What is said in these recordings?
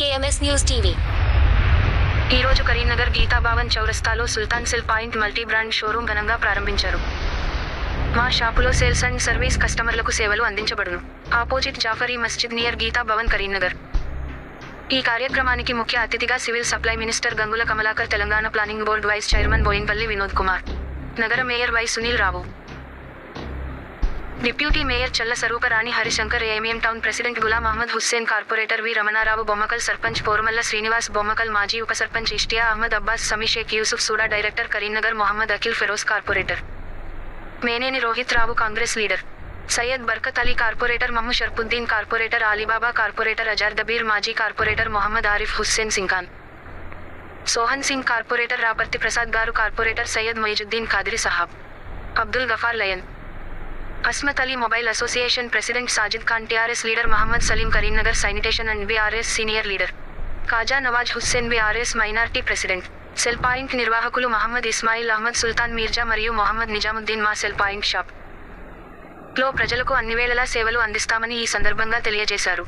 KMS news TV ఈ రోజు కరీంనగర్ గీతాభావన్ చౌరస్తాలో Sultan cell point multi brand showroom ఘనంగా ప్రారంభించారు. మా షాపులో సేల్స్ అండ్ సర్వీస్ కస్టమర్లకు సేవలు అందించబడును. Opposite Jafri Masjid near Geeta Bhavan Karimnagar. ఈ కార్యక్రమానికి ముఖ్య అతిథిగా civil supply minister Gangula Kamalakar Telangana planning board vice chairman Boinpally Vinod Kumar నగర mayor Y Sunil Rao. deputy mayor Challa Swaruparani Harishankar AMM town president Ghulam Ahmed Hussain corporator V Ramanarao Bommakal sarpanch Porumalla Srinivas Bommakal మాజీ ఉప sarpanch Ishtiya Ahmed Abbas Sami Sheikh Yusuf SUDA director Karimnagar Mohammed Akhil Feroz corporator Meneni Rohit Rao Congress leader Syed Barkat Ali corporator Mohammed Sharfuddin corporator Alibaba corporator Azhar Dabeer మాజీ corporator Mohammed Arif Hussain సింఖాన్ Sohan Singh corporator Raparthi Prasad గారు corporator Syed Moizuddin Khadiri sahab Abdul Ghaffar lion Asmat Ali mobile association president Sajid Khan TRS leader Mohammed Saleem Karimnagar sanitation and BRS senior leader Khaja Nawaz Hussain BRS minority president cell point నిర్వాహకులు మహమ్మద్ ఇస్మాయిల్ అహ్మద్ సుల్తాన్ మీర్జా మరియు మొహమ్మద్ నిజాముద్దీన్ మా cell point షాప్లో ప్రజలకు అన్ని వేళలా సేవలు అందిస్తామని ఈ సందర్భంగా తెలియజేశారు.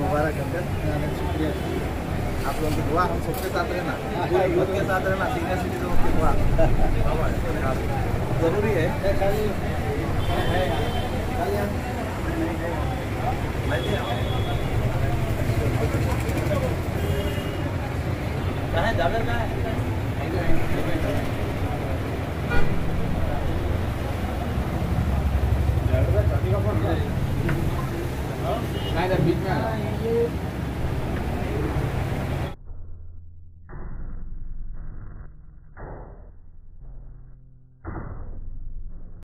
मुबारक शुक्रिया आप लोगों की दुआ हम सबके साथ रहना यूथ के साथ रहना सीनियर सिटीजन की दुआ ज़रूरी है। कहाँ है? जावेद कहाँ है? Hả? Nay là biết mà.